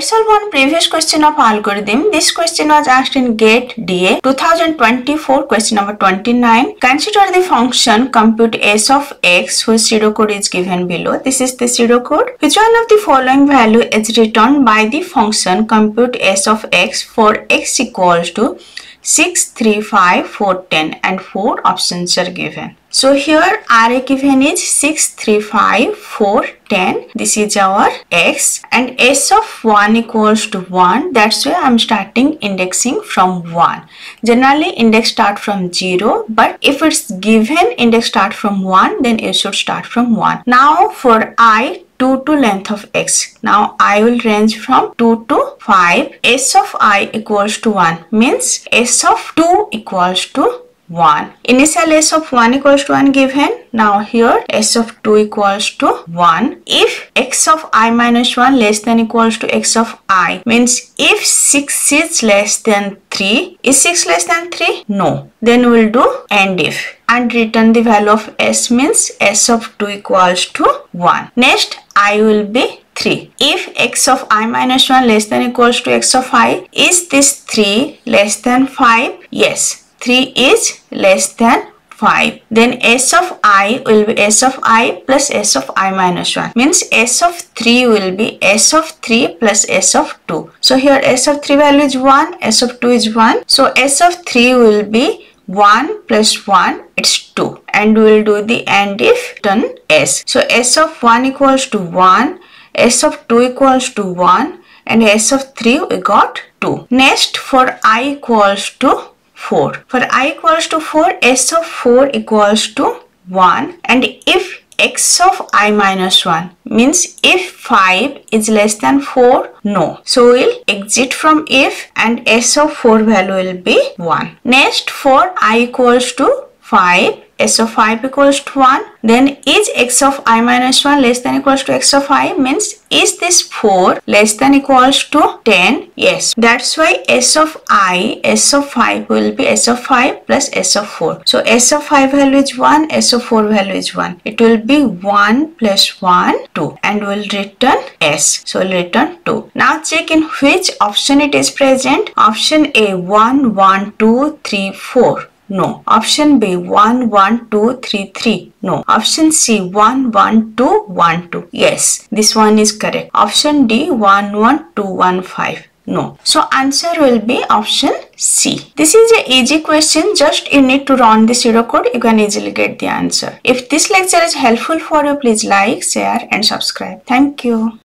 let's solve one previous question of algorithm. This question was asked in GATE DA 2024 question number 29. Consider the function compute s of x whose pseudocode is given below. This is the pseudocode. Which one of the following value is returned by the function compute s of x for x equals to 6, 3, 5, 4, 10 and 4 options are given. So here array given is 6, 3, 5, 4, 10. This is our x and s of 1 equals to 1. That's why I'm starting indexing from 1. Generally index start from 0 but if it's given index start from 1 then it should start from 1. Now for i 2 to length of x. Now i will range from 2 to 5. s of i equals to 1 means s of 2 equals to 1. Initial s of 1 equals to 1 given. Now here s of 2 equals to 1. If x of i minus 1 less than equals to x of i means if 6 is less than 3. Is 6 less than 3? No. Then we'll do and if and return the value of s means s of 2 equals to 1. Next i will be 3. If x of i minus 1 less than equals to x of i, is this 3 less than 5? Yes. 3 is less than 5 then s of i will be s of i plus s of i minus 1 means s of 3 will be s of 3 plus s of 2 so here s of 3 value is 1 s of 2 is 1 so s of 3 will be 1 plus 1 it's 2 and we will do the and if done s. So s of 1 equals to 1 s of 2 equals to 1 and s of 3 we got 2 next for i equals to 4. For i equals to 4, s of 4 equals to 1 and if x of i minus 1 means if 5 is less than 4 no. So we'll exit from if and s of 4 value will be 1 next for i equals to 5 s of 5 equals to 1 then is x of i minus 1 less than equals to x of i means is this 4 less than equals to 10 yes. That's why s of i s of 5 will be s of 5 plus s of 4 so s of 5 value is 1 s of 4 value is 1 it will be 1 plus 1 2 and will return s. So we'll return 2 now check in which option it is present. Option a 1 1 2 3 4 no. Option B 1 1 2 3 3. No. Option C 1 1 2 1 2. Yes, this one is correct. Option D 1 1 2 1 5. No. So answer will be option C. This is a easy question. Just you need to run the pseudocode. You can easily get the answer. If this lecture is helpful for you, please like, share and subscribe. Thank you.